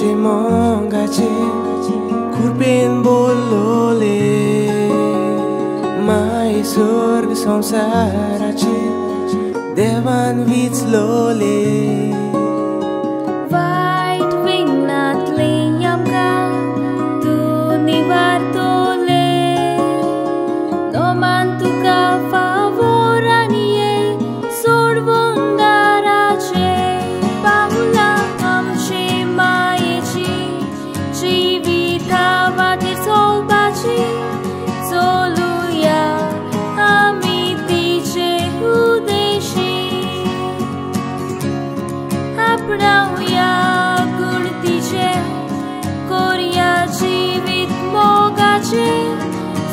shimon gachi kurpin bolole mai surg samsarachi devan vitslole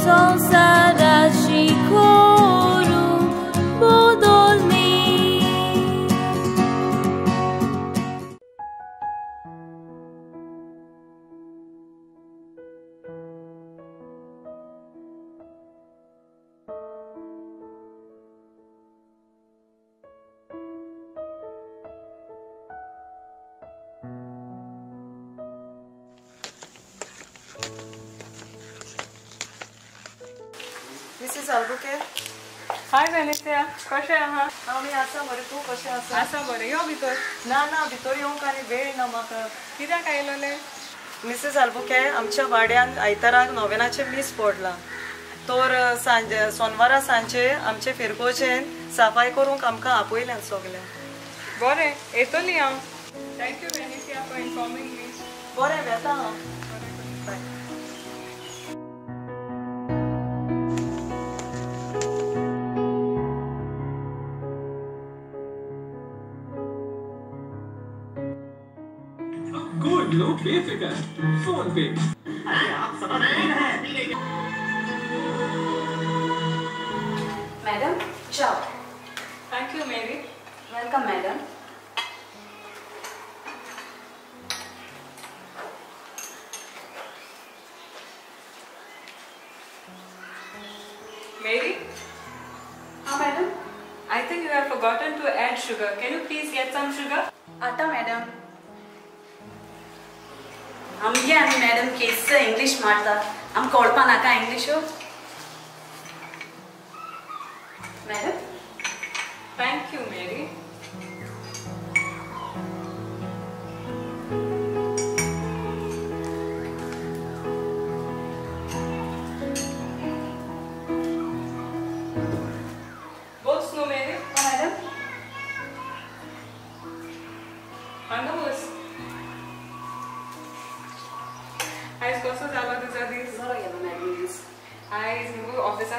son sarashiko. Mrs Albuquerque hi Venicia कशें आहा आमी आसा बरें तूं कशें आसा आसा बरें. यो भितर. ना ना भितर येवंक आनी वेळ ना म्हाका कित्याक आयलोले मिसेस आल्बुके आमच्या वाड्यान आयताराक नोवेनाचे मीस पडला. तर सांजे सोनवारा सांजे आमचे फिरकोचेन साफाय करूंक आमकां आपयल्यान सगलें बरें. येतली हांव thank you Venicia for informing मी बरें येता हांव गुड लो बेफिक्र फोन पे मॅडम चाव थँक्यू मेरी वेलकम मॅडम मेरी हां madam I think you have forgotten to add sugar. Can you please get some sugar? आता मॅडम ನಮಗೆ ಅಂದ ಮೇಡಮ್ ಕಿಸ್ ಇಂಗ್ಲೀಷ್ ಮಾಡ್ತಾ ನಮ್ಗೆ ಕೊಡ್ಪಾನಕ English madam thank you madam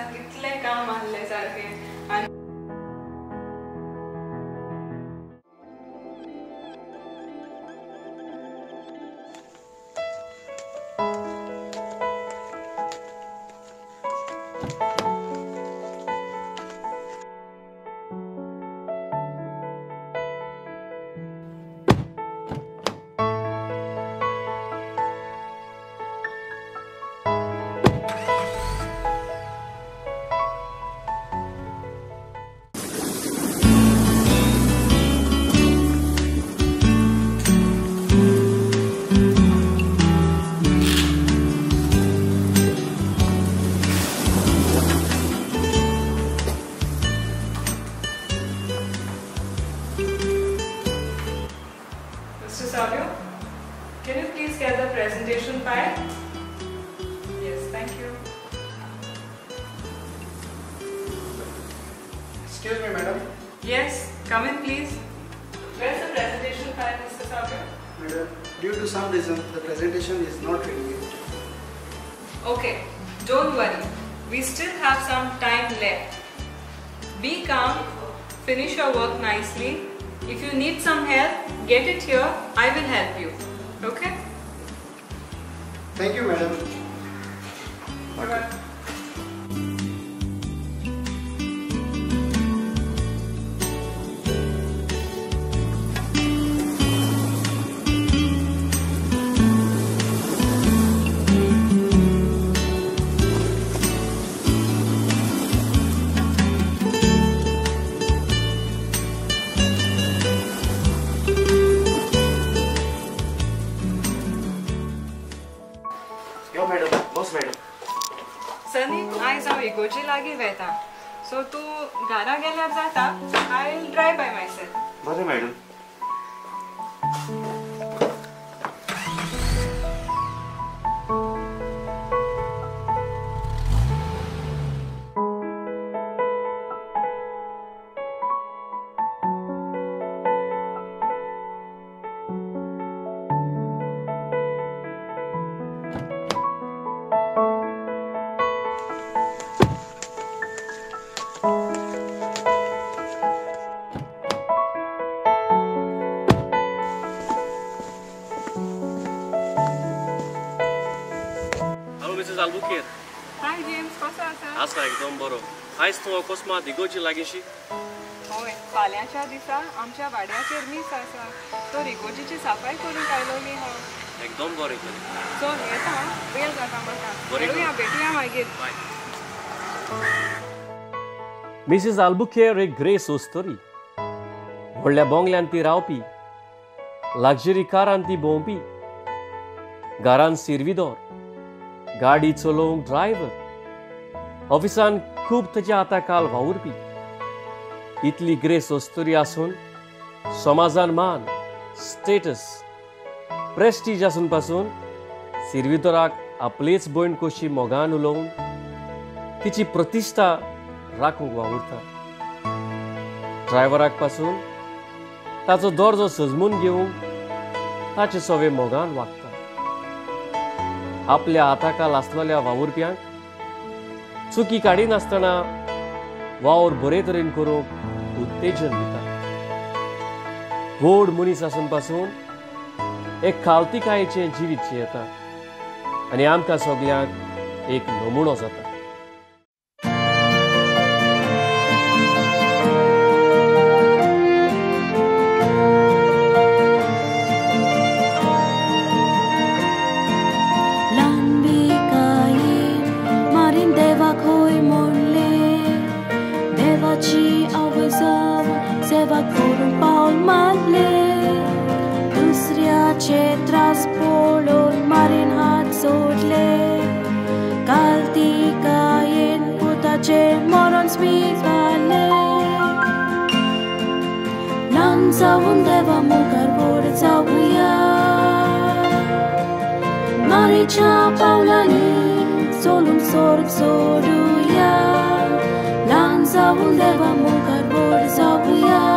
कितलें काम आसलें सारकें presentation file? Yes, thank you. Excuse me, madam. Yes, come in please. Where's the presentation file, Mr. Savio? Madam, due to some reason, the presentation is not ready yet. Okay, don't worry. We still have some time left. Be calm, finish your work nicely. If you need some help, get it here. I will help you. Okay? Thank you, madam. Bye-bye. बस madam सनी आयज हांव इगोर्जी लागीं वेता. So तूं घरा गेल्यार जाता I will dry by myself बरें madam. Mrs Albuquerque hi James कसो आसा आसा एकदम बरो. आयज तूं अकस्मात इगोची लागींशी. हय फाल्यांच्या दिसा आमच्या वाड्याचेर मीस आसा तो रिगोजीची सफाई करूंक आयलोली हांव एकदम बरें केलें सो येता वेळ जाता म्हाका. मेळुया भेटुया मागीर बाय. मिसीस आल्बुकेर एक ग्रेस ओस्तोरी. व्हडल्या बोंगल्यान ती रावपी. लग्जरी कारान ती भोंवपी घरान सिरविदोर गाडी चलोवंक ड्रायव्हर ऑफिसान खूब ताच्या हाता काल वावुरपी इतली ग्रेस ओस्तोरी आसून, समाजान मान, स्टेटस, प्रेस्टीज आसून पासून सिरविदोराक आपलीच भयण कशी मोगान उलोवन तिची प्रतिश्ठा राखूंक वावुरता ड्रायव्हराक पासून, ताचो दर्जो सजमून घेवंक ताचे सवे मोगान वागता। आपल्या हाताखाल आसलेल्या वावुरप्यांक चुकी काडिनासतना वावर बरे तरेन करूंक उत्तेजन दिता गोड मनीस आसून पासून एक खालतीकायेचें जिवीत जियेता आनी आमकां सगल्यांक एक नमुनो जाता. Sau undeva măcar bord sau cu ea Maricea Paulani Solum sorb soruia. Lanza undeva măcar bord sau cu ea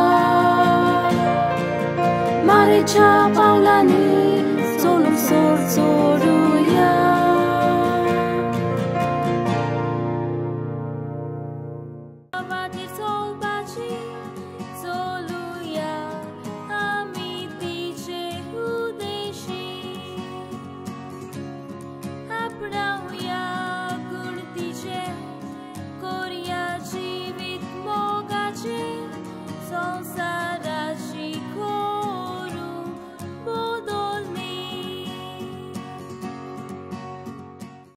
Maricea Paulani now, we are.